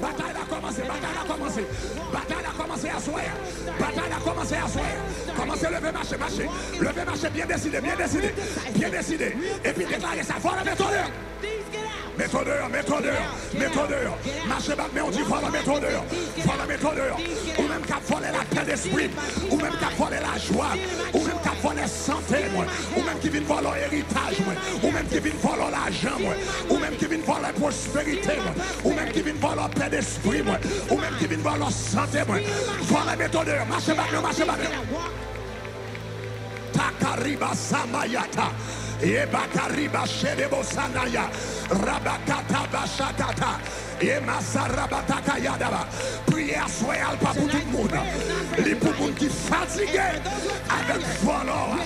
Bata y la komase, bata y la komase. Bata y la komase ya souè. Bata y la komase ya souè. Komasè levé machè, machè. Levè machè, bien décidé, bien décidé. Bien décidé. Epi dévare sa. Fora metodeur! Metodeur, metodeur, metodeur. Mache bakne, on ti fora metodeur. Fora metodeur. Ou menm ka folè la pel de spip. Ou menm ka folè la jwa. Ou menm ka folè la jwa. Ou menm ki vin van lor eritaj, ou menm ki vin van lor ajan, ou menm ki vin van lor prosperite, ou menm ki vin van lor pedespri, ou menm ki vin van lor sante, ou menm ki vin van lor metodeur. Mache bak nou, mache bak nou. Eman sa rabatak a yadava Puyè a soyal pa pou tout moun Li pou moun ki fatigè A ven folowa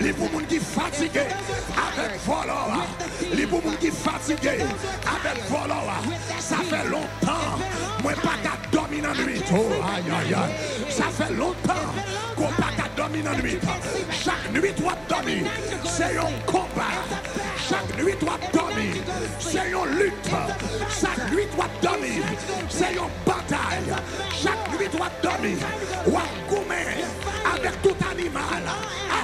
Li pou moun ki fatigè A ven folowa Li pou moun ki fatigè A ven folowa Sa fè lontan Mwen pak a domine anuit Sa fè lontan Mwen pak a domine anuit Chaque nuit, toi, dormir. C'est un combat. Chaque nuit, toi, dormir. C'est une lutte. Chaque nuit, toi, dormir. C'est une bataille. Chaque nuit, toi, dormir. Wakoumen, avec tout animal. À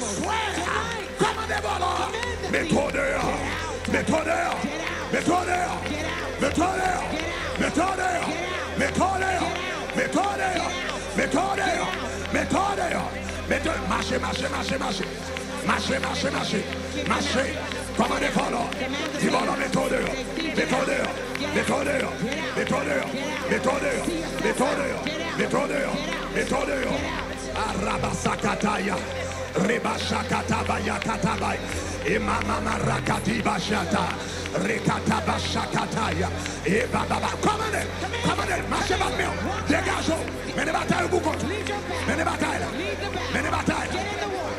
comme des volants. mais toi dehors. Mets-toi dehors. mais toi dehors. Mets-toi dehors. mais dehors. dehors. mais Mettez, marchez, marchez, marchez, marchez. Marchez, marchez, marchez. Marchez. Comme un défendant. Dis Arabasakataya. Rebashakatabayakatabai. Imamama Rakatibashata. Rekatabashakataya. Ebababa. Come on in. Come on in. Marchez votre mur. Dégageons. Menez bataille au bout contre. Menez bataille. Menez bataille.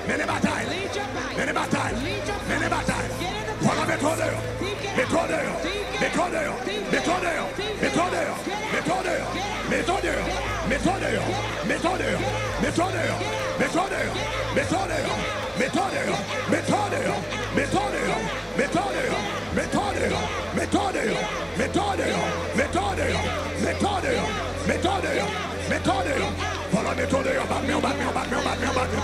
Menez bataille. Menez bataille. Menez bataille. Voilà mes métonneur, métonneur, métonneur, métonneur, métonneur, métonneur, métonneur, métonneur, métonneur, métonneur, métonneur, métonneur, métonneur, métonneur, métonneur, métonneur, voilà métonneur, bac-mur, bac-mur, bac-mur, bac-mur, bac-mur.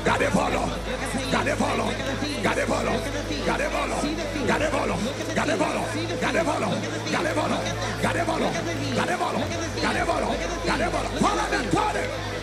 follow. follow. follow. follow. follow. follow. follow. Gadevolo, follow. Gadevolo, Gadevolo, follow. Gadevolo, Gadevolo, follow. Gadevolo, Gadevolo, follow. Follow Gadevolo, Gadevolo,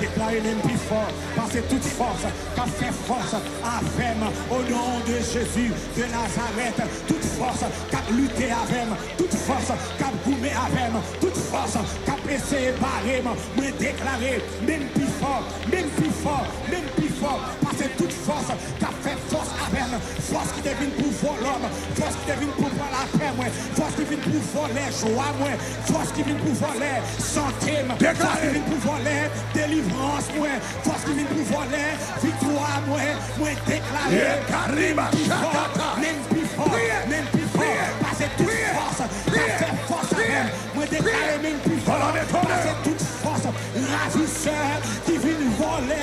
déclarer plus fort, parce que toute force qu'a fait force avec au nom de Jésus de Nazareth, toute force qu'a lutté avec, toute force qu'a goûté avec, toute force qu'a essayé barrer, mais déclarer même plus fort, même plus fort, même plus fort, parce toute force qu'a fait force avec, force qui devine pour l'homme, force qui devine pour Mwen fos ki vin pou vole, jwa mwen Fos ki vin pou vole, sante mwen Fos ki vin pou vole, delivrans mwen Fos ki vin pou vole, vitwa mwen Mwen deklare mwen, mwen pi fote Mwen pi fote, mwen pi fote Pase tout fote, mwen fose fote Mwen deklare mwen pi fote, pase tout fote Raviseur, ki vin pou vole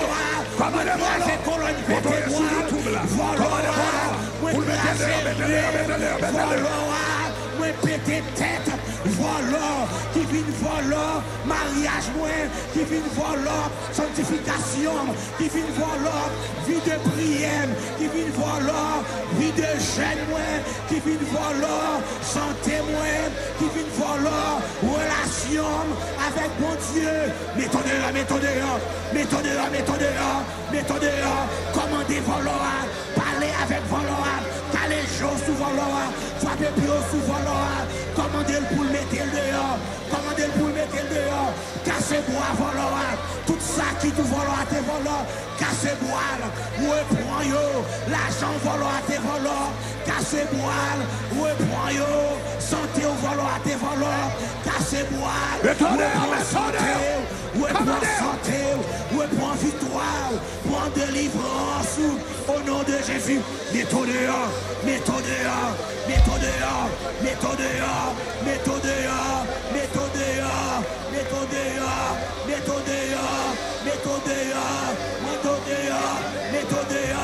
Voilà, voilà, tête voilà, vient voilà, mariage moins, vient voilà, sanctification, qui vient voilà, vie de prière, qui vient voilà, vie de jeûne moins, vient voilà, santé moins, vient voilà, relation avec mon Dieu. Mettons là, méthode là, mettons là, mettons là, mettons là, commandez voilà, parlez avec voilà. Jean souvent l'aura, des souvent commandez-le pour le mettre dehors, commandez-le pour le dehors, cassez bois avant tout ça qui tout volo à tes volants, cassez-moi, reprends yo, l'argent volo à tes volants, cassez-moi, un yo, santé au volant à tes volants, cassez-moi, santé, reprends santé, victoire en délivrance. Au nom de Jésus, mets-toi dehors, mets-toi dehors, mets-toi dehors, méthodea méthodea dehors, mets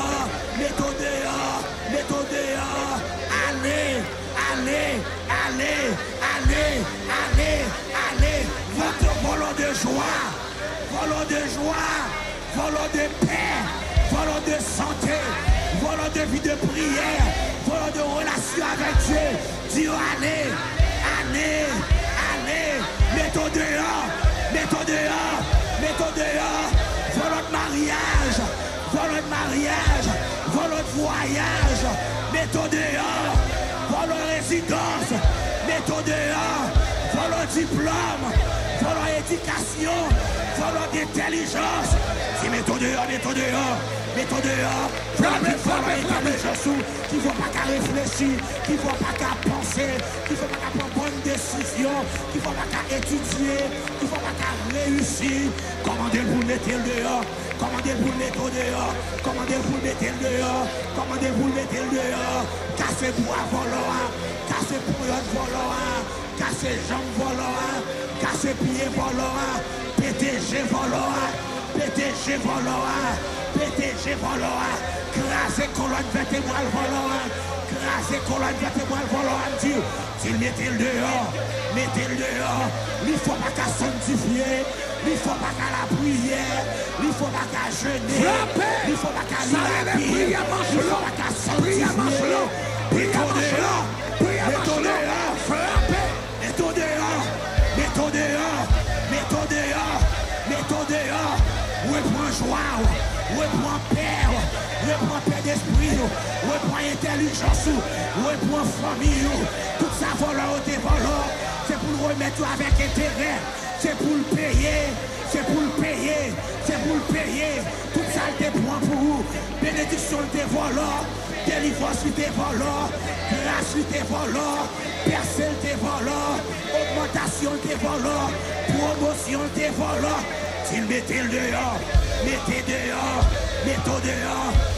Allez, allez, allez, allez, allez, allez, votre volant de joie, volant de joie. Volons de paix, volons de santé, volons de vie de prière, volons de relation avec Dieu. Dieu, allez, allez, allez, mets-toi dehors, mettons dehors, mettons dehors. Volons de mariage, Volons de mariage, volons de voyage, mets-toi dehors, volons de résidence, toi dehors, volons de diplôme faut l'éducation, faut l'intelligence. Si mettons dehors, mettons dehors, mettons dehors. Frappez, des choses, Qui ne faut pas qu'à réfléchir, qui ne faut pas qu'à penser, qui ne pas qu'à prendre bonne décision, qui ne pas qu'à étudier, qui ne pas qu'à réussir. Commandez vous mettez dehors, commandez vous mettre dehors, commandez vous mettre dehors, commandez vous mettre dehors. Cassez-vous à volant, hein. cassez pour volant, hein. cassez jambes volant. Hein. Casser pied volora, PTG volora, PTG PTG Voloa. crasse colonne vertébrale crasse colonne vertébrale tu, mettez-le dehors, mettez-le dehors, il faut pas qu'à sanctifier, il faut pas qu'à la prière, il faut pas qu'à jeûner, il faut pas qu'à lire la Bible, il faut pas qu'à sanctifier, Pwoyen ten li chansou Ou e pwoyen fwami ou Tout sa volor ou te volor Se pou l remet ou avek etere Se pou l peye Se pou l peye Se pou l peye Tout sa l te pwoyen pou ou Benediksyon te volor Delivros li te volor Gras li te volor Persel te volor Ogmentasyon te volor Promosyon te volor Ti l mette l deyon Mette deyon Mette o deyon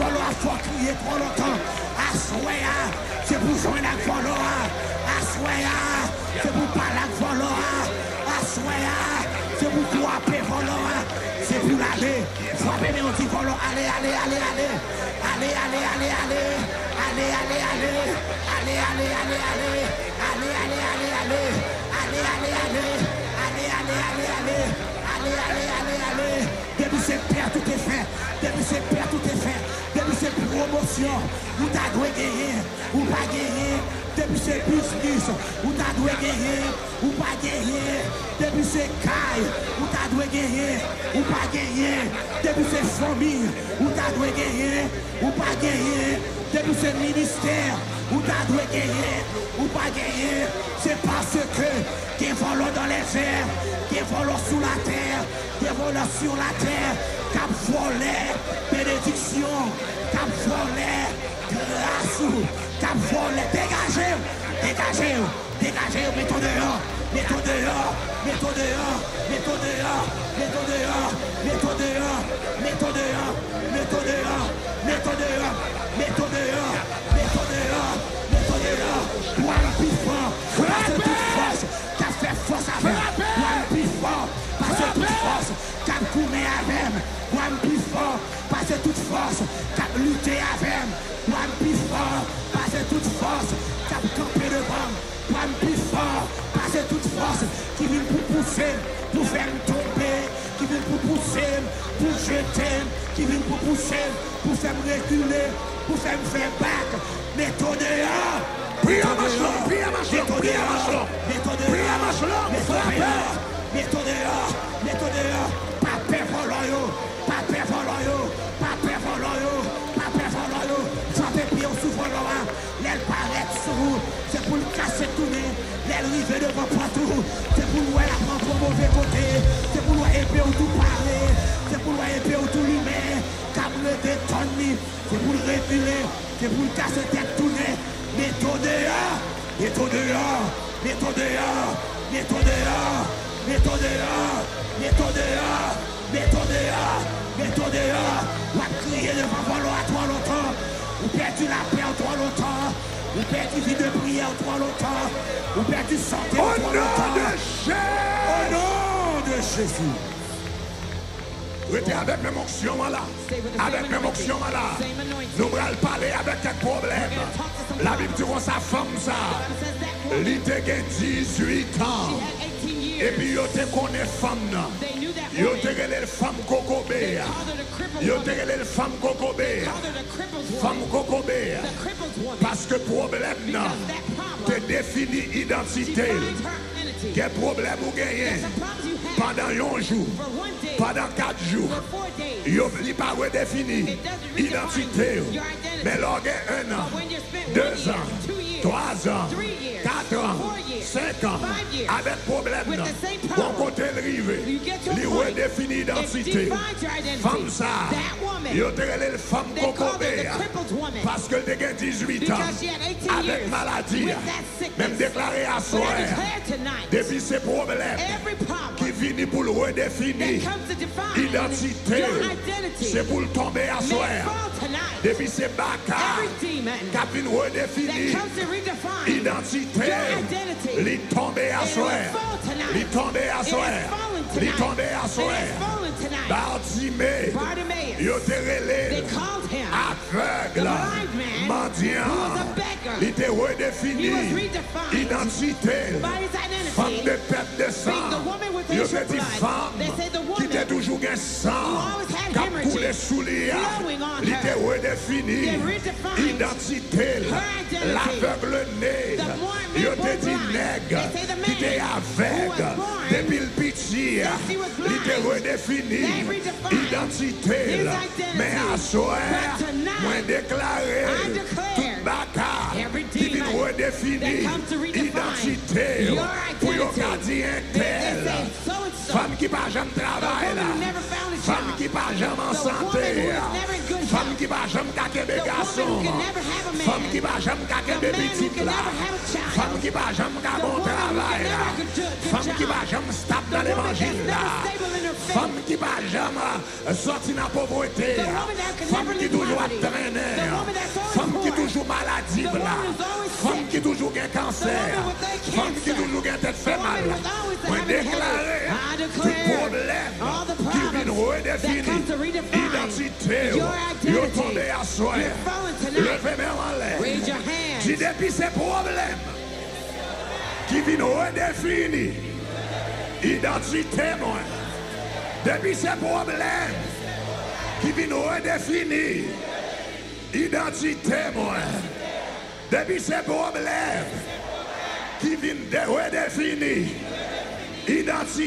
Color a crier trop longtemps. c'est pour joindre la c'est pour parler la c'est pour C'est pour aller. Allez, allez, allez, allez. Allez, allez, allez, allez. Allez, allez, allez. Allez, allez, allez, allez. Allez, allez, allez, allez. Ou pa geye, debi se buskis Ou ta dwe geye, ou pa geye Debi se kaye, ou ta dwe geye Ou pa geye, debi se fomir Ou ta dwe geye, ou pa geye Debi se minister, ou ta dwe geye Ou pa geye, se pa seke Ke volo dan le ver, ke volo sou la ter Ke volo sou la ter, kap foler Benediksyon, kap foler sou, kap volè, dégajè ou, dégajè ou, dégajè ou, mettons dehors, mettons dehors, mettons dehors, mettons dehors, mettons dehors, mettons dehors, mettons dehors, mettons dehors, mettons dehors, mettons dehors, mettons dehors, mettons dehors, one plus fort, parce toute force, kap fè force avèm, one plus fort, parce que toute force, kap koumè avèm, one plus fort, parce que toute force, kap lutè avèm, one plus fort, toute force, t'as campé plus fort, toute force, qui vient pour pousser, pour faire tomber, qui vient pour pousser, pour jeter, qui vient pour pousser, pour faire reculer, pour faire me faire battre, mais ton à à devant partout. C'est pour nous la prendre pour mauvais côté. C'est pour nous épée ou tout parler. C'est pour nous épée ou tout Car vous le détonner. C'est pour le reculer. C'est pour le casser tête tournée. Mettons dehors. Mettons dehors. Mettons dehors. Mettons dehors. Mettons dehors. Mettons dehors. Mettons dehors. Mettons dehors. l'a, crier devant vouloir trop longtemps. Ou perdu la paix en trop longtemps. Ou pèr ti fi de pria ou prou an loutan. Ou pèr ti sante ou prou an loutan. O nou de Che! O nou de Che fi! Ou ete avek mè moksyon wala. Avek mè moksyon wala. Nou mre al pale avek kek problem. La bi p'ti kon sa fèm sa. Li te gen 18 an. E pi yo te kon fèm nan. Yo te genel fam koko beya Yo te genel fam koko beya Fam koko beya Paske problem nan Te defini identite yo Ke problem ou genyen Padan yon jou Padan kat jou Yo li pa we defini Identite yo Men log e un an Dez an 3 ans, 4 ans, 5 ans, avec problème nan, bon kote l'rive, li wè defini identite, fam est le terele l'fam kokobe, parce l'de gen 18 ans, avec maladie, même déclaré à soi, depuis ses problèmes, qui, Vini pou l redefini Identite Se pou l tombe aswere Depi se baka Kapil redefini Identite Li tombe aswere Li tombe aswere Li tombe aswere Bartime Yo te relele aveugle, mendiant. Il était redéfini, identité, femme de perte de sang. Il était dit femme qui était toujours un sang, qui sous Il était redéfini, identité, l'aveugle né. Il était dit nègre, qui était aveugle, le pitié. Il était redéfini, identité, mais à soir. Mwen deklare, tout baka, ki bi nou e defini, identite pou yon kadi yon tel. Femme ki pa jom travay la, femme ki pa jom ansante. Femme ki pa jom kaken be gason, Femme ki pa jom kaken be bitit la, Femme ki pa jom kaken bon travay la, Femme ki pa jom stap nan evanjin la, Femme ki pa jom soti nan povwete, Femme ki toujou atrennen, Femme ki toujou malatib la, Femme ki toujou gen kanser, Femme ki toujou gen tetfemal, Mwen deklarer, Tout pou blèb, men wey dey fini ìdọ̀tí tẹ́ o yóò tún lè aṣọ ẹ̀ lọ́fẹ̀ẹ́ mẹ́wàá lẹ̀ jìdẹ́ giving wey dey fini ìdọ̀tí tẹ́ mọ̀ dẹ́ giving wey dey fini ìdọ̀tí tẹ́ mọ̀ dẹ́ giving wey dey fini ìdọ̀tí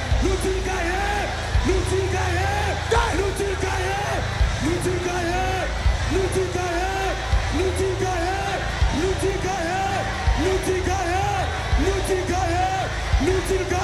Nutty got it! Nutty got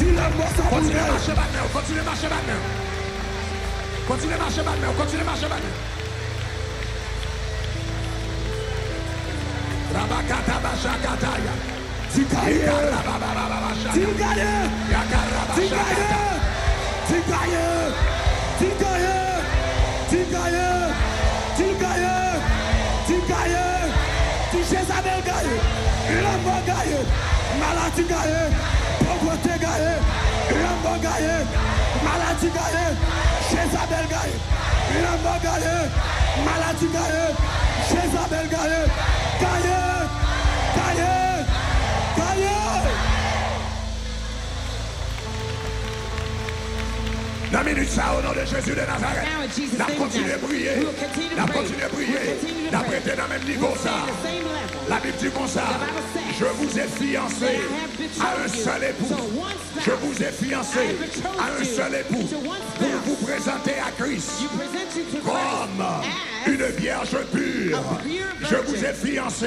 Ko cile mwa sa pounen? Ko cile mwa se banmen? Ko cile mwa se banmen? Rabaka tabasya kataye Tzinkaye Tzinkaye Tzinkaye Tzinkaye Tzinkaye Tzinkaye Tzinkaye Tzinkaye Mwala tzinkaye Rambon gaye, Malachi gaye, Chezabel gaye Rambon gaye, Malachi gaye, Chezabel gaye Gaye, gaye Nanmeni sa ou nan de Jezu de Nazaret. Nanp kontinu priye. Nanp kontinu priye. Nanp rete nan menm nigo sa. La Bib du Konza. Je vous et fiancé a un seul époux. Je vous et fiancé a un seul époux. Pour vous présenter a Christ. Kroma. une vierge pure. Je vous ai fiancé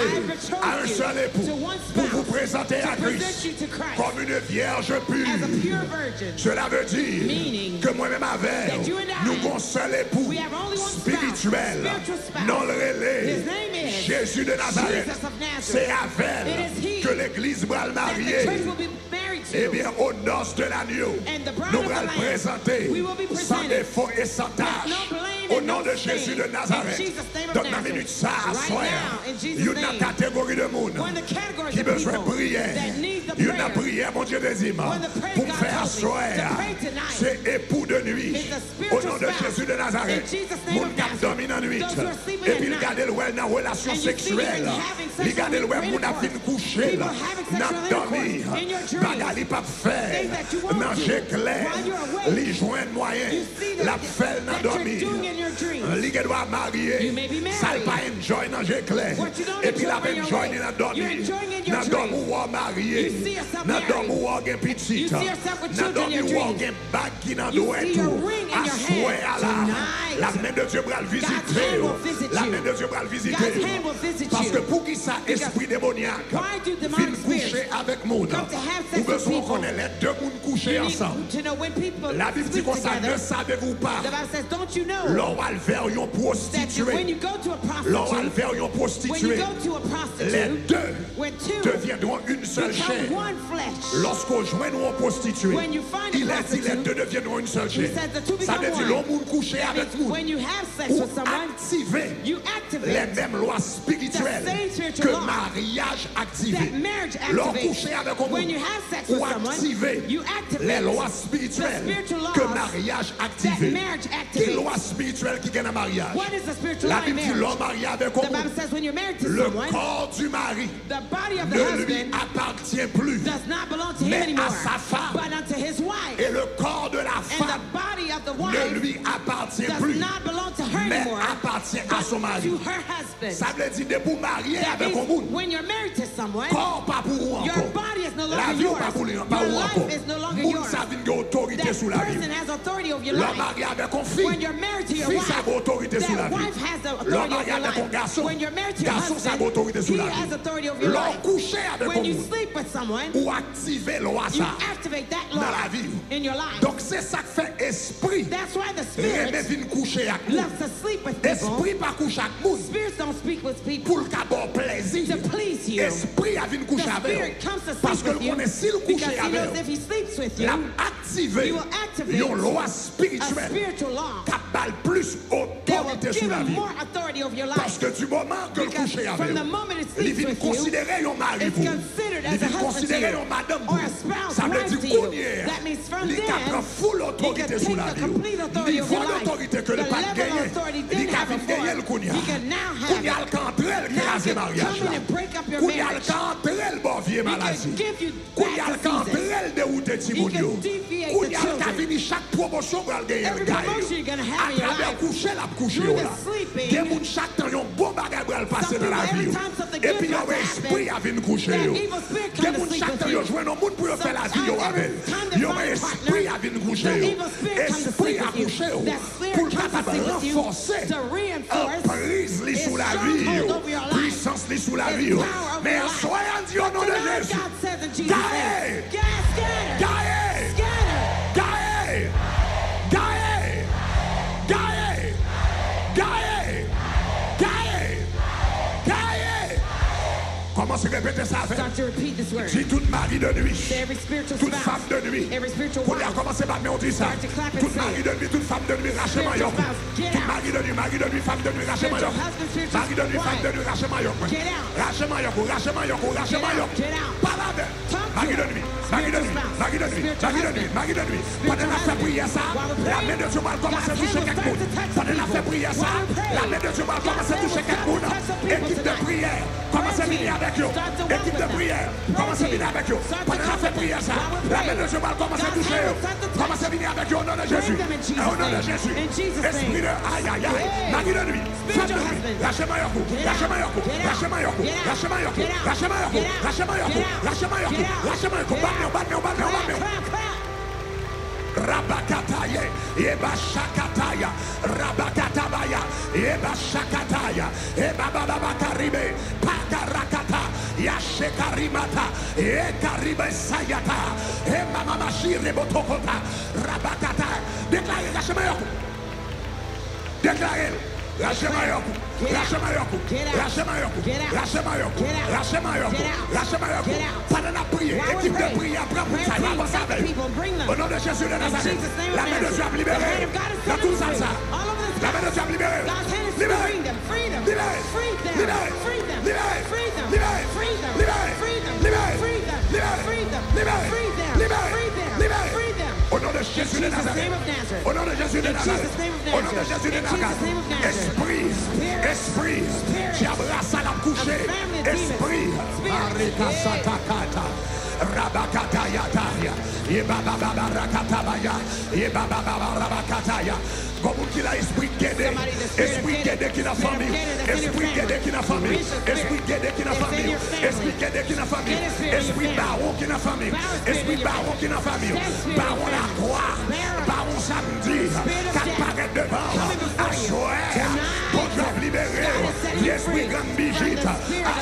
à un seul époux pour vous présenter à Christ comme une vierge pure. Cela veut dire que moi-même avec nous mon seul époux spirituel non le relais Jésus de Nazareth. C'est avec que l'Église va le marier. Eh bien, au noce de l'agneau, nous allons le présenter sans défaut et sans tâche. Ou nan de Jesus de Nazareth. Don nan minute sa a soyer. You nan kategori de moun. Ki beswè priyè. You na priye, mon dieu de zima, pou mfe aswere. Se epou de nwi, o non de Jesus de Nazaret, moun kap domi nan nwit. Epi li gade lwè nan relasyon seksuel, li gade lwè moun apin kouche, nan domi. Bagali pa fè, nan jekle, li jwen mwayen, la fèl nan domi. Li gèdwa marye, sal pa enjoy nan jekle, epi la penjoy ni nan domi, nan domi ou wa marye. thing. Not you Pichita. Not that you walk souhait à la, la main de Dieu va le visiter. La main de Dieu va le visiter. Parce que pour qui ça, esprit démoniaque, il coucher avec monde, vous besoin qu'on les deux mondes coucher ensemble. La Bible dit qu'on ça, ne savez-vous pas. L'on va une prostituée. prostitué. prostituée. Les deux deviendront une seule chair. Lorsqu'on joint une une prostituée, il a dit les deux deviendront une seule chair. Ça quand vous avez ou coucher avec vous. activez les mêmes lois spirituelles que mariage activé. L'homme coucher avec vous ou activez les lois spirituelles que mariage activé. Quelle loi spirituelle qui gagne un mariage? La Bible dit l'homme marié avec Le corps du mari ne lui appartient plus, mais à sa femme. Et le corps de la femme ne lui appartient plus, mais anymore, appartient à son mari. Ça veut dire de vous marier avec un bout. Corps pas pour Your encore. La vie pas pour vous encore. yours lor marye ave kon fi fi sa gwo otorite sou la vi lor marye ave kon gason gason sa gwo otorite sou la vi lor kouche ave kon moun ou aktive lor asa nan la vi donk se sak fe espri reme vin kouche ak moun espri pa kouche ak moun pou lka bo plezi espri avin kouche ave paske l kon esil kouche ave l ap aktive activates your lower spiritual, spiritual law. Kabal plus au autorité sur la vie. Parce que du moment que le coucher avec vous, il vient considérer un mari pour vous. Il vient considérer un madame vous. Ça veut dire qu'on y est. Il a pris full autorité sur la vie. Il voit l'autorité que le pas gagné. Il a gagné le il a le cantrel le a mariage il a le cantrel bon vieux maladie. il a le cantrel de Outé Timonio. il a le cantrel chaque promotion va a le gars. À travers coucher la couche. Gye moun chak tan yon bon bagay brel pase nan la vi yo E pi yon we espri avin kouche yo Gye moun chak tan yon jwen nan moun pou yon fe la vi yo avel Yon we espri avin kouche yo Espri avin kouche yo Pou l kapat renfonse A priz li sou la vi yo Priz sens li sou la vi yo Men soyan di yo nan de Yesu Gaye Gaye Commencez à répéter ça avec. Si toute Marie de nuit, toute femme de nuit, pour la commencer par on ça. Toute de nuit, toute femme de nuit, rachez maillot. Toute Marie de nuit, Marie de nuit, femme de nuit, rachez maillot. Marie de nuit, femme de nuit, rachez maillot. Rachez maillot, rachez maillot, rachez maillot. Pas la belle. de nuit, Marie de nuit, Marie de nuit, Marie de nuit, Marie de nuit. Pendant la fait prière ça, la main de Dieu va commencer à toucher quelques mounes. Pendant la fait prière ça, la main de Dieu va commencer à toucher quelques mounes. Équipe de prière. Commencez à venir avec eux. Équipe de prière, commencez à venir avec eux. Pendant la fait prière, ça, la main de cheval commence à toucher eux. Commencez à venir avec eux au nom de Jésus. Au nom de Jésus. Esprit de aïe aïe aïe. Magie de nuit. Femme de nuit. Lâchez-moi Yorko. Lâchez-moi Yorko. Lâchez-moi Yorko. Lâchez-moi Yorko. Lâchez-moi Yorko. Lâchez-moi Yorko. Lâchez-moi Yorko. Lâchez-moi Yorko. Bat-moi, bat-moi, bat-moi, bat-moi. Rabakataya, Ebashakataya, Rabakatabaya, Ebashakataya, Ebababakaribe, Pakarakata, Yashekarimata, Ekaribe Sayata, Emamamashire Botokota, Rabakata, declare la declare Lasse Mayoku, Lasse Mayoku, Lasse Mayoku, Lasse Mayoku, Lasse Mayoku, Lasse Mayoku. Pendant la prière, équipe de prière, prends pour ça, va passer Au nom de Jésus de Nazareth, la main de Dieu a libéré. Dans tout ça, ça. La main de Dieu a libéré. Libéré, libéré, libéré, libéré, libéré, libéré, libéré, libéré, libéré, libéré. Au nom de Jésus Nazareth. Au nom de Jésus Nazareth. Au nom de Jésus de Nazareth. Esprit, esprit, tu abrasses à la couchée. Esprit, Rabakataya, Yababa Rabakataya, Yababa Rabakataya. qu'il a esprit guédé, Esprit guédé qui la famille. Esprit guédé qui la famille. Esprit guédé qui la famille. Esprit qui la famille. Esprit baron qui na famille. Esprit baron qui la famille. Baron la croix. Baron samedi. Quatre paraître devant. Assoer. Pour libérer. L'esprit grande à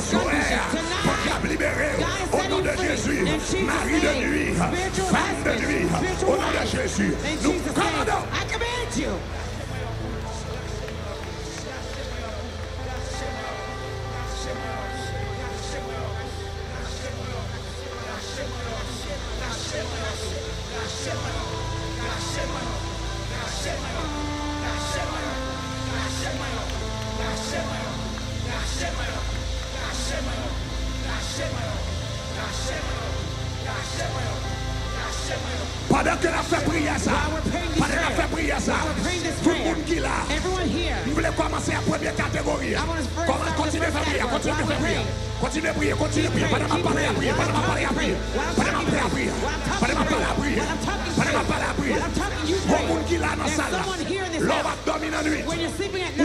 Pour libérer. Au nom de Jésus. Marie de nuit. Femme de nuit. Au nom de Jésus. Nous command you! I command you! Shit, Padèkè la fè priyè sa, padèkè la fè priyè sa, voun koun kila, vle koumanse a pwede kategori, kouman kontine fè priyè, kontine fè priyè. Continue praying, continue to Put him up, put him up, Someone here in this house, when you're sleeping at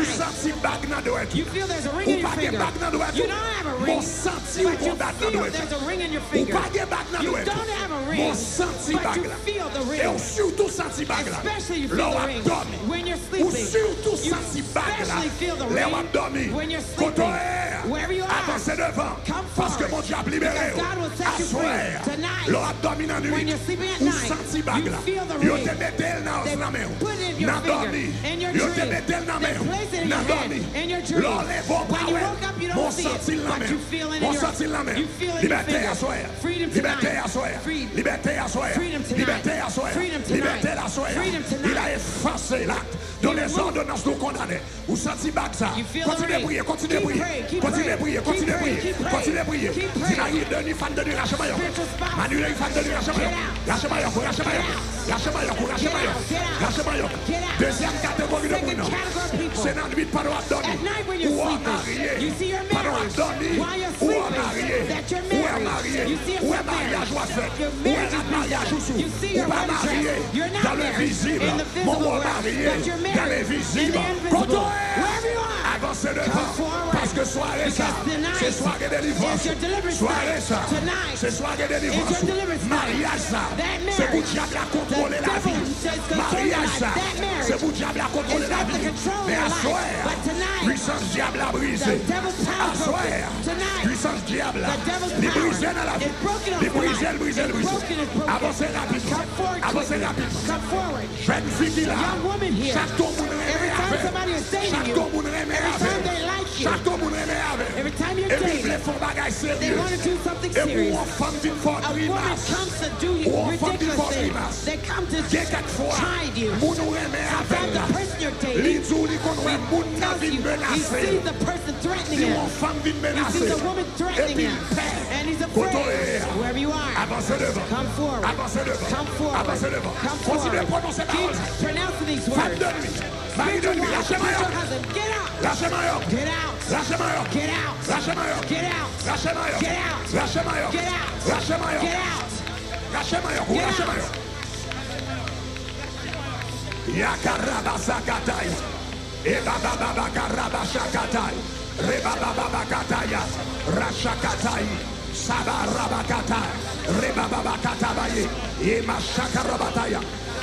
night, you feel there's a ring in your finger. You don't have a ring, but you feel ring You don't have a ring, but you feel the ring. Especially you feel the ring when you're sleeping. You especially feel the ring Wherever you are. Foske mon diap libere ou Aswe Lo ap domine anuit Ou santi bagla Yo te metel nan oz name ou Nan domi Yo te metel nan ame ou Nan domi Lo levon prawe Mon santi lame ou Liberté aswe Liberté aswe Liberté aswe Liberté aswe Liberté aswe Liberté aswe Do le zon do nan slo kondane Ou sa ti bag sa Kontine priye, kontine priye Kontine priye, kontine priye Kontine priye Ti nari de ni fan de li rache mayon Mani de ni fan de li rache mayon Rache mayon, rache mayon Lâchez you le lâchez pas lâchez pas Deuxième catégorie de monde. C'est dans le vide par Adoni. Ou en arrière. Par Adoni. Ou en arrière. Ou en arrière. Ou en mariage ou à fait. Ou en mariage ou sous. Ou en marié. Dans le visible. Mon bon marié. Dans le visible. Quand on est. se ne part. Paske soare sa. Se soare gen de divansou. Soare sa. Se soare gen de divansou. Marye sa. Se vou diable a kontrole la vi. Marye sa. Se vou diable a kontrole la vi. Ne a soare. Pwisans diable a brise. A soare. Pwisans diable a li brise nan la vi. Li brise nan la vi. Avansè rapidou. Avansè rapidou. Fèm zwi di la. Chak konboun reme a ver. Chak konboun reme a ver. you. Every time you're dating, they want to do something serious. A woman comes to do you ridiculous things. They come to chide you. Eh, eh, About eh. the person you're dating, it tells you, you see the person threatening him. You see the woman threatening him. And he's afraid. Wherever you are, come forward. Come forward. Come forward. Keep pronouncing these words. Lâchez-moi Get out. Lâchez-moi Get out. Lâchez-moi Get out. Lâchez-moi Get out. Lâchez-moi Get out. Lâchez-moi Get out. Lâchez-moi Get out. get get get get get get get out. out. out. out. out. out. out. Lâchez-moi Lâchez-moi Yakarabasakatai. Ebabababakarabaşakatai. Rebabababakataya. Raşakatai. Sabarabakatai. Rebababakatabayi. Yemashakarabatayi.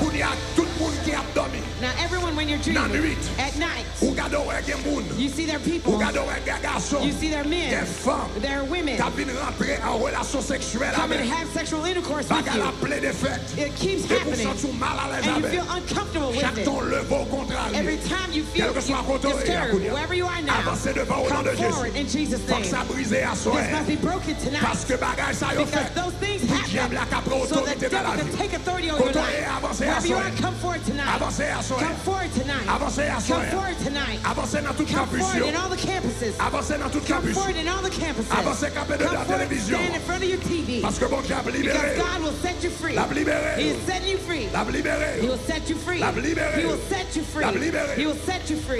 Now everyone when you're dreaming at night you see their people you see their men their women come and have sexual intercourse with you it keeps happening and you feel uncomfortable with it every time you feel disturbed eh, wherever you are now come forward in Jesus name this must be broken tonight because those things happen so that devil can take authority over your life. Wherever you are, come forward tonight. Come forward tonight. Come forward tonight. Come forward in all the campuses. Come forward in all the campuses. Come forward stand in front of your TV. Because God will set you free. He will set you free. He will set you free. He will set you free. He will set you free.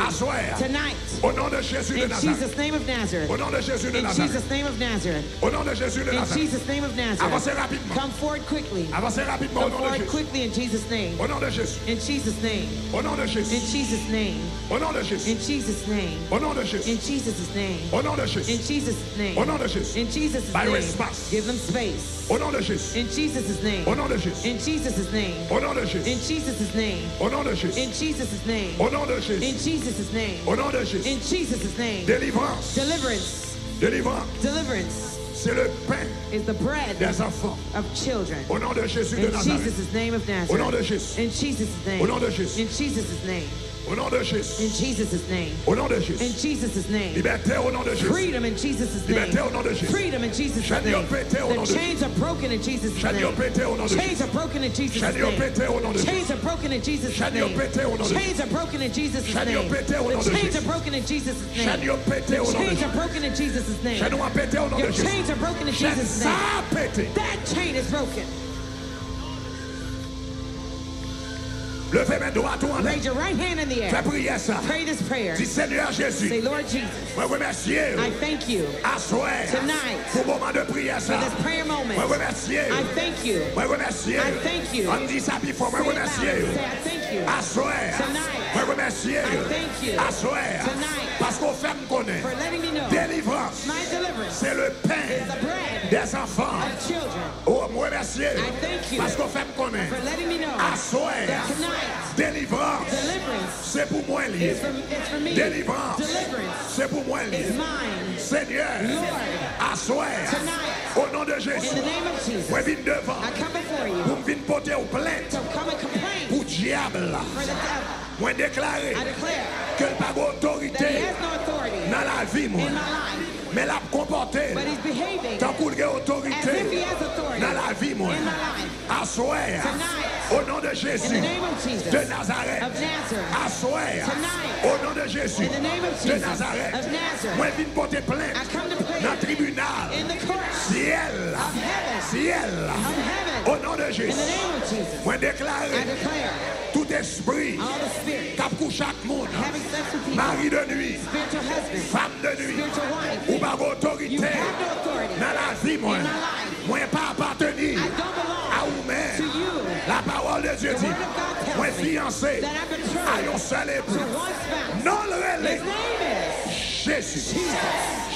Tonight. In Jesus' name of Nazareth. In Jesus' name of Nazareth. In Jesus' name of Nazareth rapidement. Come forward quickly. Avancez rapidement Come au nom forward de Jésus. quickly in Jesus' name. Au nom de Jésus. In Jesus' name. Au nom de Jésus. In Jesus' name. Au nom de Jésus. In Jesus' name. Au nom de Jésus. In Jesus' name. Au nom de Jésus. In Jesus' name. Au nom de Jésus. In Jesus' name. By response. Give them space. Au nom de Jésus. In Jesus' name. Au nom de Jésus. In Jesus' name. Au nom de Jésus. In Jesus' name. Au nom de Jésus. In Jesus' name. Au nom de Jésus. In Jesus' name. Au nom de Jésus. In Jesus' name. Deliverance. Deliverance. Délivrance. Deliverance. C'est le pain is the bread des enfants. Of children. Au nom de Jésus in de Jesus' name of Nazareth. Au nom de Jésus. In Jesus' name. Au nom de Jésus. In Jesus' name. Au nom de Jésus. In Jesus' name. Au nom de Jésus. In Jesus' name. Liberté au nom de Jésus. Freedom in Jesus' name. Liberté au nom de Jésus. Freedom in Jesus' name. The chains are broken in Jesus' name. Chains are broken in Jesus' name. Chains are broken in Jesus' name. Chains are broken in Jesus' name. The chains are broken in Jesus' name. The chains are broken in Jesus' name. Your chains are broken in Jesus' name. That chain is broken. Levez mes doigts toi. Raise your right hand in the air. Fais prier ça. Pray this prayer. Dis Seigneur Jésus. Say Lord Jesus. I thank you. À soir. Tonight. Pour moment de prière ça. For this prayer moment. I thank you. I thank you. On dit ça Say I thank you. À soir. Tonight. I thank you. À soir. Tonight. Parce qu'on fait me connaître. For letting me know. Délivrance. My deliverance. C'est le pain. Is the bread. Des enfants. Of children. Oh, I thank you. Parce qu'on fait Delivrance, se pou mwen li. Seigneur, aswèr, ou nan de jesu, mwen vin devan, mwen vin pote ou plète, ou diable, mwen deklare, kel pa gwo otorite, nan la vi mwen. Mè la pou kompote, tan pou lge otorite, nan la vi mwen. Aswè, au nan de Jésus, de Nazareth, aswè, au nan de Jésus, de Nazareth, mwen vin pote plè, nan tribunal, sièl, sièl, au nan de Jésus, mwen deklare, tout espri, kap kou chak moun, mari de nui, fam de nui, ou bag otorite, nan la zi mwen, Mwen pa apateni A ou men La pawol de Dieu di Mwen fianse A yon sel epou Non le ele Jezu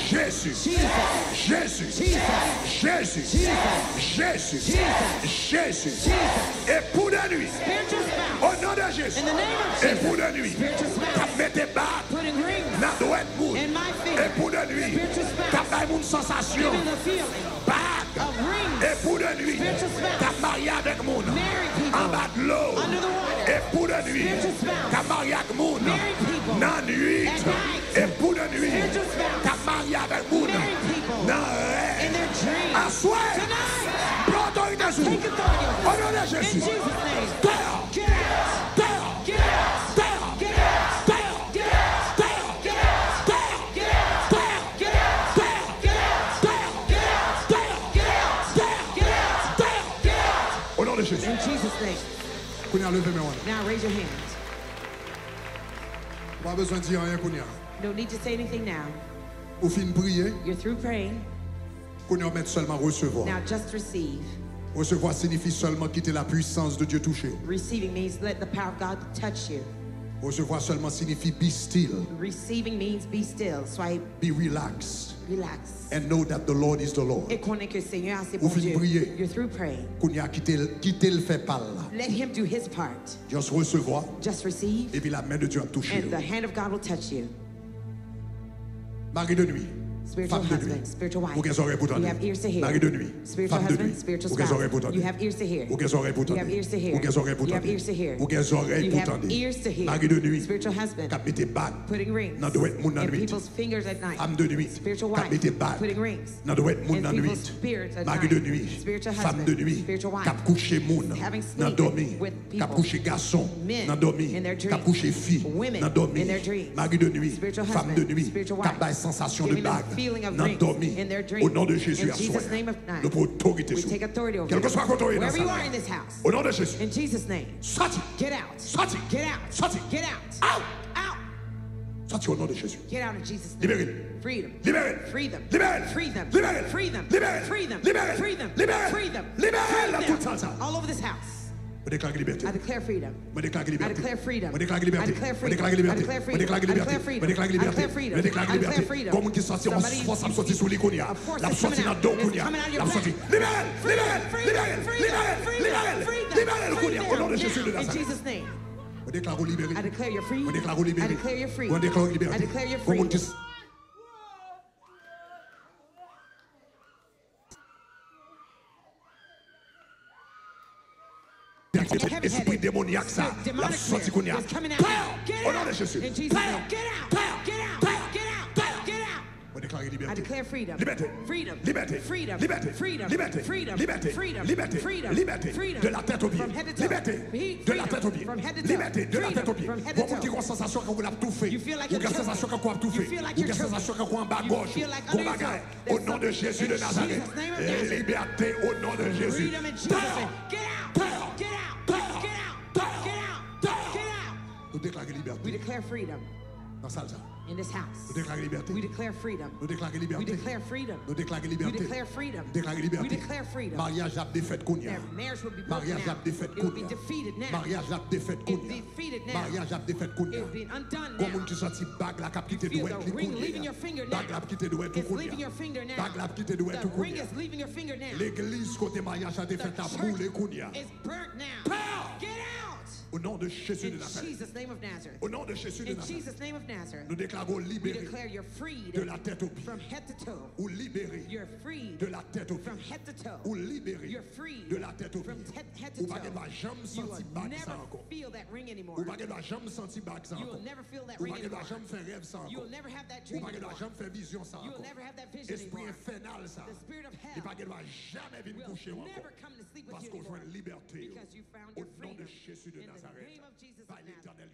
Jezu Jezu Jezu Jezu Jezu Jezu E pou de nui O nan de Jezu E pou de nui Kap met te bat Nan do et pou E pou de nui Kap day moun sensasyon Époux-le-lui. T'as marié avec Moon. En bas de l'eau. Époux-le-lui. T'as marié avec Moon. Dans nuit. Époux-le-lui. T'as marié avec Moon. Dans rêve. À soir. Prends-toi une jour. Au nom de Jésus. Terre. Kounia, levez mes mains. Now raise your hands. Pas besoin de dire rien, Kounia. No need to say anything now. Au fin prier. You're through praying. Kounia, mettre seulement recevoir. Now just receive. Recevoir signifie seulement quitter la puissance de Dieu Receiving means let the power of God touch you. Recevoir seulement signifie be still. Receiving means be still. be relaxed. Relax. And know that the Lord is the Lord. Et que Seigneur c'est You're through praying. a le fait Let him do his part. Just receive. la de Dieu And the hand of God will touch you. Marie de nuit. Wou ken zore pou tande. Magri de noui. Wou ken zore pou tande. Wou ken zore pou tande. Magri de noui. Kèm m 溌 te bag. Nan dw غt moun nan nouite. Magri de noui. Kèm m 溌 te bag. Nan dw wè moun nan nouite. Magri de noui. Kèm kouché moun. Nan dw bey. Kèm kouché gason. Nan dw bey. Kèm kouché fi. Nan dw bey. Magri de noui. Kèm m сыn mänen. feeling of rings in their oh, dreams. Au nom de Jésus, in Jesus name of nine, oh, we take authority over Quel wherever you are in this house. Au nom de Jésus. In Jesus name. Sorti. Get out. Sorti. Get out. Sorti. Get out. Out. Out. Sorti au nom de Jésus. Get out in Jesus name. Libérez. Freedom. Libérez. Freedom. Libérez. Freedom. Libérez. Freedom. Libérez. Freedom. Libérez. Freedom. Libérez. Freedom. Libérez. All over this house. I declare freedom. I declare freedom. I declare freedom. I declare freedom. I declare freedom. I declare freedom. I declare freedom. I declare freedom. sortit, on force à sortir sous l'iconia. La sortie dans dos conia. La sortie. Libérez, libérez, libérez, libérez, libérez le conia. Au nom de Jésus de Nazareth. In Jesus' name. I declare your free. I declare your free. I declare your free. I declare your free. esprit démoniaque ça, la sortie qu'on y a. Au nom de Jésus. I declare freedom. Liberté. Freedom. Liberté. Freedom. Liberté. Freedom. Liberté. Freedom. Liberté. Freedom. Liberté. Freedom. Liberté. Freedom. De la tête aux pieds. Liberté. De la tête aux pieds. Liberté. De la tête aux pieds. Bon, vous avez sensation que vous l'avez tout fait. Vous avez sensation que vous avez tout fait. Vous avez sensation que vous avez en bas gauche. Vous bagaille. Au nom de Jésus de Nazareth. Liberté au nom de Jésus. Get out. declare freedom. Dans salle, In this house. Nous déclarons liberté. We declare freedom. Nous déclarons liberté. We declare freedom. Nous déclarons liberté. We declare freedom. Déclarons liberté. We declare freedom. Mariage la défaite qu'on y a. Marriage will be Mariage la défaite qu'on y a. defeated now. Mariage la défaite qu'on defeated now. Mariage la défaite qu'on y a. It'll be undone now. Comme tu senti bag la cap qui te doit être ring Bag la qui te doit être qu'on Bag la qui te doit être qu'on The ring is leaving L'église côté mariage la défaite a brûlé qu'on Get out. Au nom de Jésus de Nazareth. Au nom de Jésus de Nazareth. Nous déclarons libéré de la tête aux pieds. Ou libéré de la tête aux pieds. Ou libéré de la tête aux pieds. Ou pas que jamais senti bague ça encore. Ou pas que jamais senti bague ça encore. Ou pas que jamais fait rêve ça encore. Ou pas que jamais fait vision ça encore. Esprit infernal ça. Et pas que jamais venir coucher encore. Parce qu'on joue une liberté au nom de Jésus de Nazareth. Par l'éternel,